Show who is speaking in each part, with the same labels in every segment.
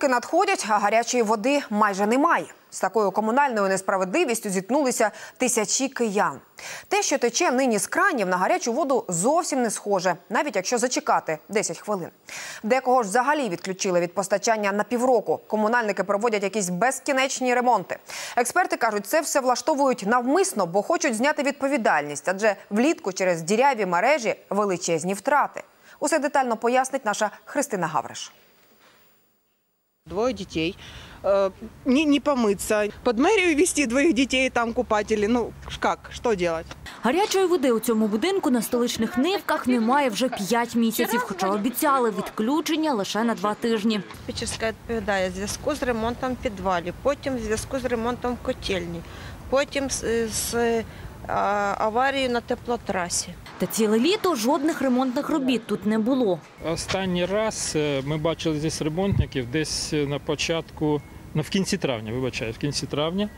Speaker 1: Рахунки надходять, а гарячої води майже немає. З такою комунальною несправедливістю зіткнулися тисячі киян. Те, що тече нині з кранів, на гарячу воду зовсім не схоже, навіть якщо зачекати 10 хвилин. Декого ж взагалі відключили від постачання на півроку. Комунальники проводять якісь безкінечні ремонти. Експерти кажуть, це все влаштовують навмисно, бо хочуть зняти відповідальність, адже влітку через діряві мережі величезні втрати. Усе детально пояснить наша Христина Гавриш
Speaker 2: Двое детей. Э, Не, не помыться. Под мэрию вести двоих детей, там купатели. Ну, как, что делать?
Speaker 3: Гарячої води у цьому будинку на столичних нивках немає вже 5 місяців, хоча обіцяли відключення лише на два тижні.
Speaker 4: Диспетчерська відповідає в зв'язку з ремонтом підвалів, потім в зв'язку з ремонтом котельні, потім з, з а, аварією на теплотрасі.
Speaker 3: Та ціле літо жодних ремонтних робіт тут не було.
Speaker 5: Останній раз е, ми бачили здесь ремонтників десь на початку, ну в кінці травня, вибачаю, в кінці травня.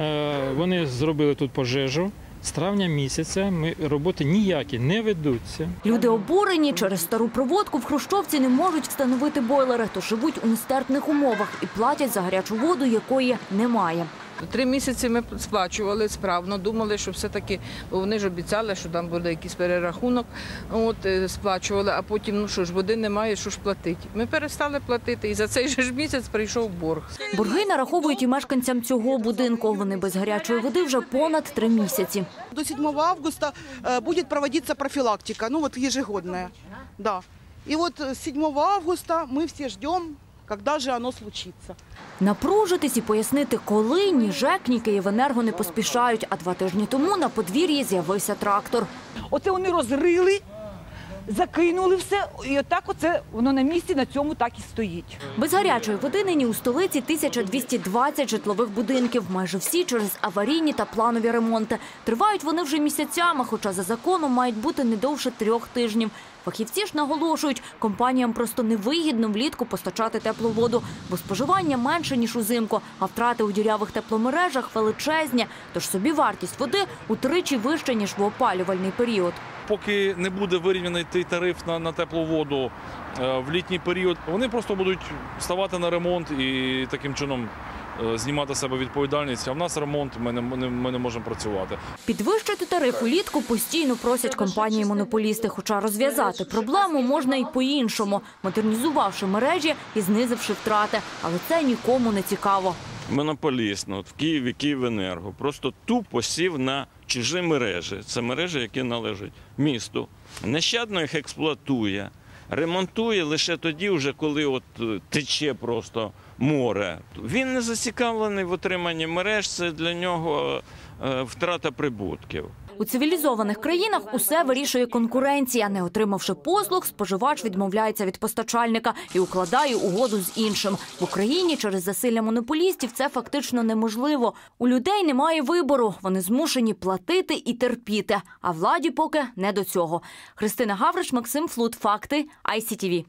Speaker 5: Е, Вони зробили тут пожежу. З травня місяця ми роботи ніякі не ведуться.
Speaker 3: Люди обурені через стару проводку в Хрущовці не можуть встановити бойлери, то живуть у нестерпних умовах і платять за гарячу воду, якої немає.
Speaker 6: Три місяці ми сплачували справно, думали, що все-таки бо вони ж обіцяли, що там буде якийсь перерахунок. От е, сплачували, а потім ну що ж, води немає, що ж платити. Ми перестали платити, і за цей же ж місяць прийшов борг.
Speaker 3: Борги нараховують і мешканцям цього будинку. Вони без гарячої води вже понад три місяці.
Speaker 2: До 7 августа э, будет проводиться профилактика, ну вот ежегодная. Да. И вот э, с 7 августа мы все ждем, когда же оно случится.
Speaker 3: Напружитись і пояснити, коли ні ЖЕК, ні Київенерго не поспішають. А два тижні тому на подвір'ї з'явився трактор.
Speaker 7: Оце вони розрили, закинули все, і отак оце воно на місці на цьому так і стоїть.
Speaker 3: Без гарячої води нині у столиці 1220 житлових будинків. Майже всі через аварійні та планові ремонти. Тривають вони вже місяцями, хоча за законом мають бути не довше трьох тижнів. Фахівці ж наголошують, компаніям просто невигідно влітку постачати теплу воду, бо споживання менше, ніж узимку, а втрати у дірявих тепломережах величезні, тож собівартість води утричі вища, ніж в опалювальний період.
Speaker 8: Поки не буде вирівняний той тариф на, на теплу воду е, в літній період, вони просто будуть ставати на ремонт і таким чином е, знімати себе відповідальність. А в нас ремонт, ми не, ми не, ми не можемо працювати.
Speaker 3: Підвищити тариф улітку постійно просять компанії-монополісти, хоча розв'язати проблему можна і по-іншому, модернізувавши мережі і знизивши втрати. Але це нікому не цікаво.
Speaker 9: монополіст ну, от в Києві Київенерго просто тупо сів на чужі мережі. Це мережі, які належать місту. Нещадно їх експлуатує, ремонтує лише тоді, вже коли от е, тече просто море. Він не зацікавлений в отриманні мереж, це для нього е, втрата прибутків.
Speaker 3: У цивілізованих країнах усе вирішує конкуренція. Не отримавши послуг, споживач відмовляється від постачальника і укладає угоду з іншим. В Україні через засилля монополістів це фактично неможливо. У людей немає вибору. Вони змушені платити і терпіти. А владі поки не до цього. Христина Гавриш, Максим Флут. Факти ICTV.